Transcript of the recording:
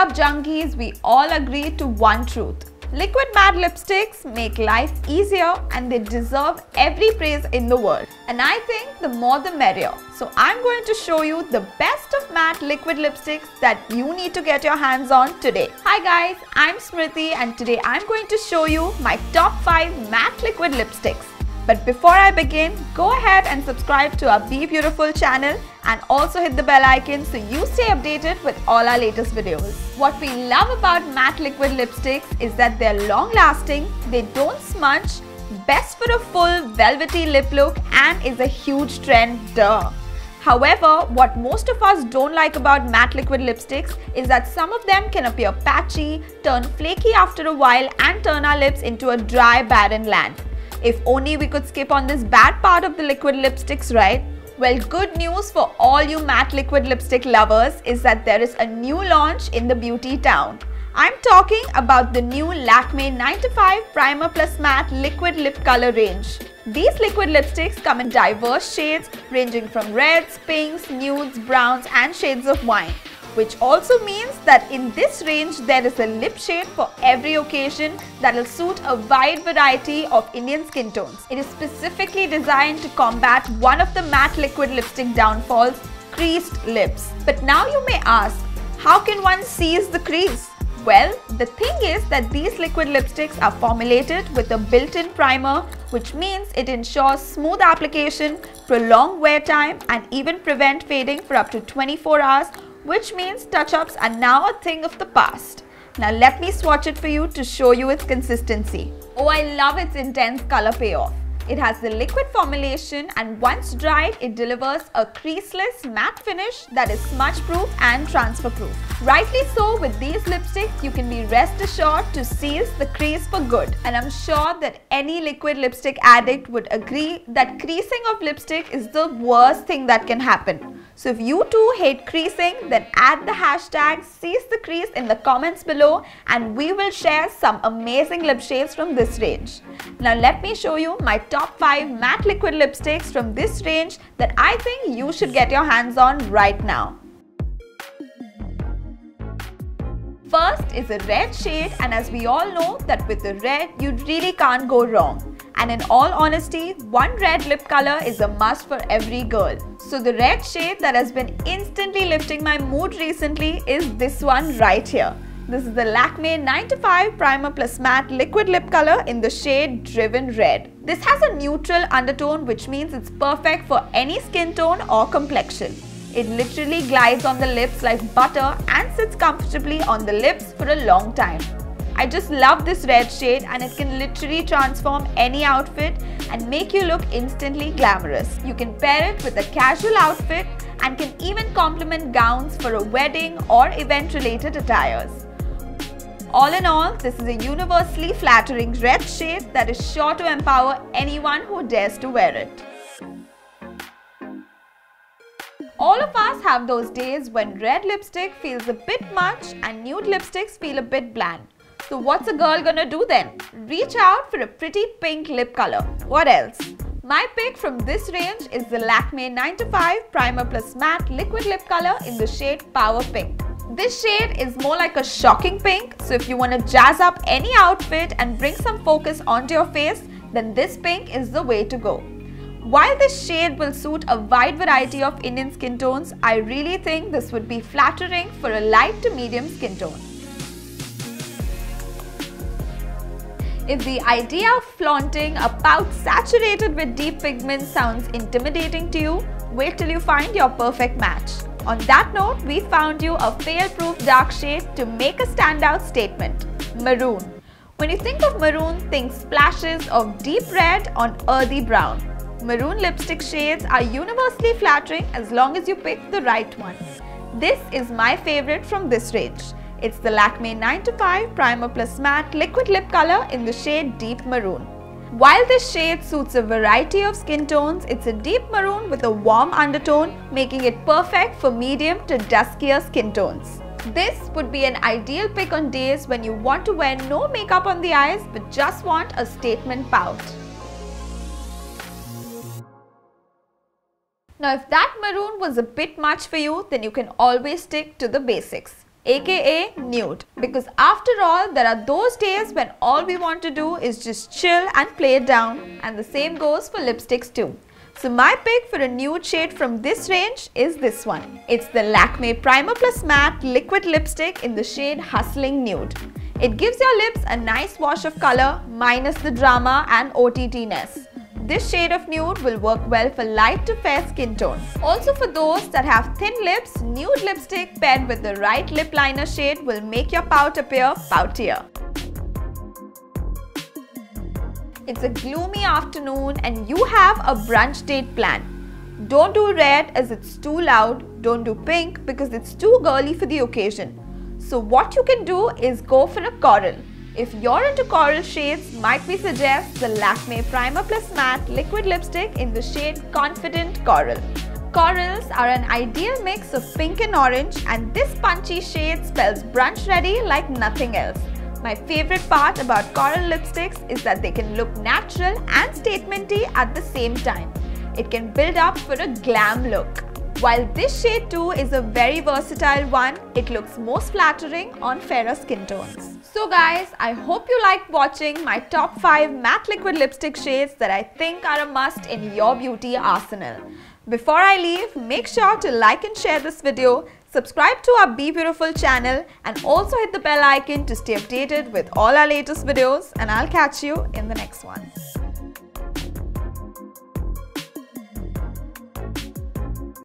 makeup junkies, we all agree to one truth. Liquid matte lipsticks make life easier and they deserve every praise in the world. And I think the more the merrier. So I'm going to show you the best of matte liquid lipsticks that you need to get your hands on today. Hi guys, I'm Smriti and today I'm going to show you my top 5 matte liquid lipsticks. But before I begin, go ahead and subscribe to our Be Beautiful channel and also hit the bell icon so you stay updated with all our latest videos. What we love about matte liquid lipsticks is that they're long lasting, they don't smudge, best for a full velvety lip look and is a huge trend duh. However, what most of us don't like about matte liquid lipsticks is that some of them can appear patchy, turn flaky after a while and turn our lips into a dry barren land. If only we could skip on this bad part of the liquid lipsticks, right? Well, good news for all you matte liquid lipstick lovers is that there is a new launch in the beauty town. I'm talking about the new Lakme 9 to 5 Primer Plus Matte Liquid Lip Color range. These liquid lipsticks come in diverse shades ranging from reds, pinks, nudes, browns and shades of wine which also means that in this range there is a lip shade for every occasion that will suit a wide variety of Indian skin tones. It is specifically designed to combat one of the matte liquid lipstick downfalls, creased lips. But now you may ask, how can one seize the crease? Well, the thing is that these liquid lipsticks are formulated with a built-in primer which means it ensures smooth application, prolonged wear time and even prevent fading for up to 24 hours which means touch-ups are now a thing of the past. Now let me swatch it for you to show you its consistency. Oh, I love its intense color payoff. It has the liquid formulation and once dried, it delivers a creaseless matte finish that is smudge proof and transfer proof. Rightly so, with these lipsticks, you can be rest assured to seize the crease for good. And I'm sure that any liquid lipstick addict would agree that creasing of lipstick is the worst thing that can happen. So if you too hate creasing, then add the hashtag seize the crease in the comments below and we will share some amazing lip shades from this range. Now let me show you my top 5 matte liquid lipsticks from this range that I think you should get your hands on right now. First is a red shade and as we all know that with the red you really can't go wrong. And in all honesty, one red lip color is a must for every girl. So the red shade that has been instantly lifting my mood recently is this one right here. This is the Lakme 9 to 5 Primer Plus Matte Liquid Lip Color in the shade Driven Red. This has a neutral undertone which means it's perfect for any skin tone or complexion. It literally glides on the lips like butter and sits comfortably on the lips for a long time. I just love this red shade and it can literally transform any outfit and make you look instantly glamorous. You can pair it with a casual outfit and can even complement gowns for a wedding or event related attires. All in all, this is a universally flattering red shade that is sure to empower anyone who dares to wear it. All of us have those days when red lipstick feels a bit much and nude lipsticks feel a bit bland. So what's a girl gonna do then? Reach out for a pretty pink lip color. What else? My pick from this range is the Lakme 9 to 5 Primer Plus Matte Liquid Lip Color in the shade Power Pink. This shade is more like a shocking pink, so if you want to jazz up any outfit and bring some focus onto your face, then this pink is the way to go. While this shade will suit a wide variety of Indian skin tones, I really think this would be flattering for a light to medium skin tone. If the idea of flaunting a pouch saturated with deep pigments sounds intimidating to you, wait till you find your perfect match. On that note, we found you a fail-proof dark shade to make a standout statement. Maroon. When you think of maroon, think splashes of deep red on earthy brown. Maroon lipstick shades are universally flattering as long as you pick the right one. This is my favorite from this range. It's the Lakme 9 to 5 Primer Plus Matte Liquid Lip Color in the shade Deep Maroon. While this shade suits a variety of skin tones, it's a deep maroon with a warm undertone, making it perfect for medium to duskier skin tones. This would be an ideal pick on days when you want to wear no makeup on the eyes but just want a statement pout. Now if that maroon was a bit much for you, then you can always stick to the basics. Aka nude. Because after all, there are those days when all we want to do is just chill and play it down and the same goes for lipsticks too. So my pick for a nude shade from this range is this one. It's the Lakme Primer Plus Matte Liquid Lipstick in the shade Hustling Nude. It gives your lips a nice wash of color minus the drama and OTT-ness. This shade of nude will work well for light to fair skin tone. Also for those that have thin lips, nude lipstick paired with the right lip liner shade will make your pout appear poutier. It's a gloomy afternoon and you have a brunch date planned. Don't do red as it's too loud, don't do pink because it's too girly for the occasion. So what you can do is go for a coral. If you're into coral shades, might we suggest the Lakme Primer Plus Matte Liquid Lipstick in the shade Confident Coral. Corals are an ideal mix of pink and orange and this punchy shade spells brunch ready like nothing else. My favorite part about coral lipsticks is that they can look natural and statementy at the same time. It can build up for a glam look. While this shade too is a very versatile one, it looks most flattering on fairer skin tones. So guys, I hope you liked watching my top 5 matte liquid lipstick shades that I think are a must in your beauty arsenal. Before I leave, make sure to like and share this video, subscribe to our Be Beautiful channel and also hit the bell icon to stay updated with all our latest videos and I'll catch you in the next one.